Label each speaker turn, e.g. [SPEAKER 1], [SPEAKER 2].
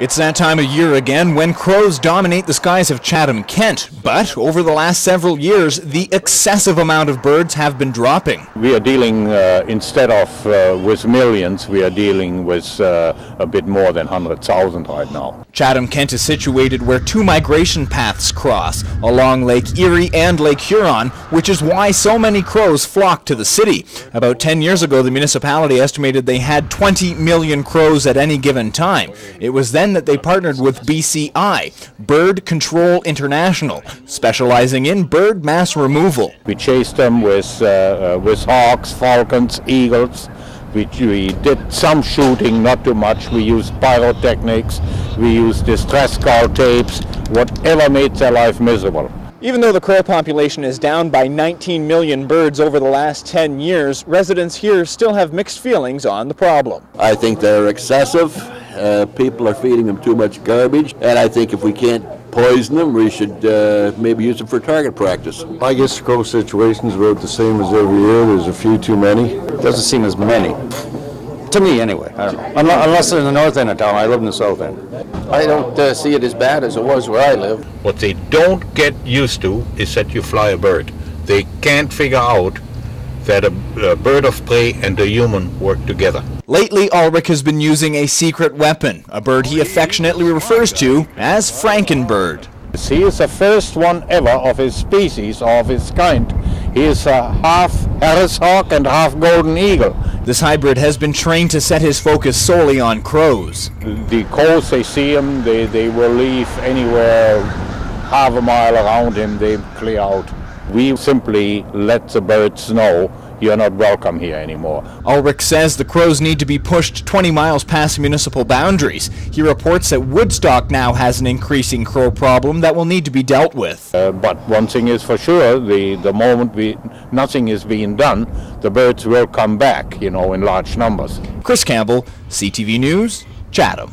[SPEAKER 1] It's that time of year again when crows dominate the skies of Chatham, Kent. But over the last several years, the excessive amount of birds have been dropping.
[SPEAKER 2] We are dealing, uh, instead of uh, with millions, we are dealing with uh, a bit more than 100,000 right now.
[SPEAKER 1] Chatham, Kent is situated where two migration paths cross, along Lake Erie and Lake Huron, which is why so many crows flock to the city. About 10 years ago, the municipality estimated they had 20 million crows at any given time. It was then that they partnered with BCI, Bird Control International, specializing in bird mass removal.
[SPEAKER 2] We chased them with, uh, uh, with hawks, falcons, eagles. We, we did some shooting, not too much. We used pyrotechnics, we used distress call tapes, whatever made their life miserable.
[SPEAKER 1] Even though the crow population is down by 19 million birds over the last 10 years, residents here still have mixed feelings on the problem.
[SPEAKER 3] I think they're excessive. Uh, people are feeding them too much garbage, and I think if we can't poison them, we should uh, maybe use them for target practice.
[SPEAKER 4] I guess the crow situation's about the same as every year. There's a few too many.
[SPEAKER 5] Doesn't seem as many. To me, anyway. I don't know. Unless, unless they're in the north end of town. I live in the south end.
[SPEAKER 6] I don't uh, see it as bad as it was where I live.
[SPEAKER 7] What they don't get used to is that you fly a bird. They can't figure out that a, a bird of prey and a human work together.
[SPEAKER 1] Lately, Ulrich has been using a secret weapon, a bird he affectionately refers to as Frankenbird.
[SPEAKER 2] He is the first one ever of his species or of his kind. He is a half Harris hawk and half golden eagle.
[SPEAKER 1] This hybrid has been trained to set his focus solely on crows.
[SPEAKER 2] The crows, they see him, they, they will leave anywhere half a mile around him, they clear out. We simply let the birds know you're not welcome here anymore.
[SPEAKER 1] Ulrich says the crows need to be pushed 20 miles past municipal boundaries. He reports that Woodstock now has an increasing crow problem that will need to be dealt with.
[SPEAKER 2] Uh, but one thing is for sure, the, the moment we, nothing is being done, the birds will come back, you know, in large numbers.
[SPEAKER 1] Chris Campbell, CTV News, Chatham.